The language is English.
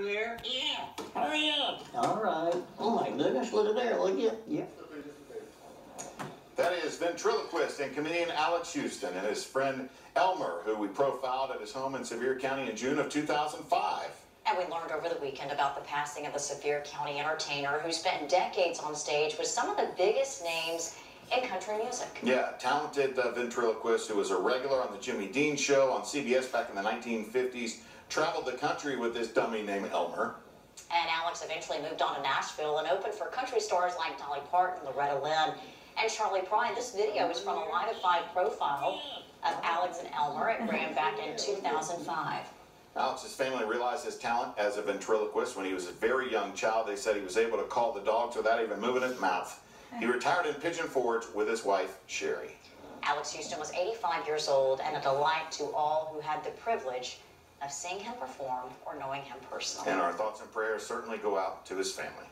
in there? Yeah, hurry up. All right. Oh my goodness, look at there, would you? Yeah. That is ventriloquist and comedian Alex Houston and his friend Elmer, who we profiled at his home in Sevier County in June of 2005. And we learned over the weekend about the passing of the Sevier County entertainer who spent decades on stage with some of the biggest names in country music. Yeah, talented uh, ventriloquist who was a regular on the Jimmy Dean show on CBS back in the 1950s, traveled the country with this dummy named Elmer. And Alex eventually moved on to Nashville and opened for country stars like Dolly Parton, Loretta Lynn, and Charley Pride. This video is from a Live at 5 profile of Alex and Elmer. It ran back in 2005. Alex's family realized his talent as a ventriloquist when he was a very young child. They said he was able to call the dogs without even moving his mouth. He retired in Pigeon Forge with his wife, Sherry. Alex Houston was 85 years old and a delight to all who had the privilege of seeing him perform or knowing him personally. And our thoughts and prayers certainly go out to his family.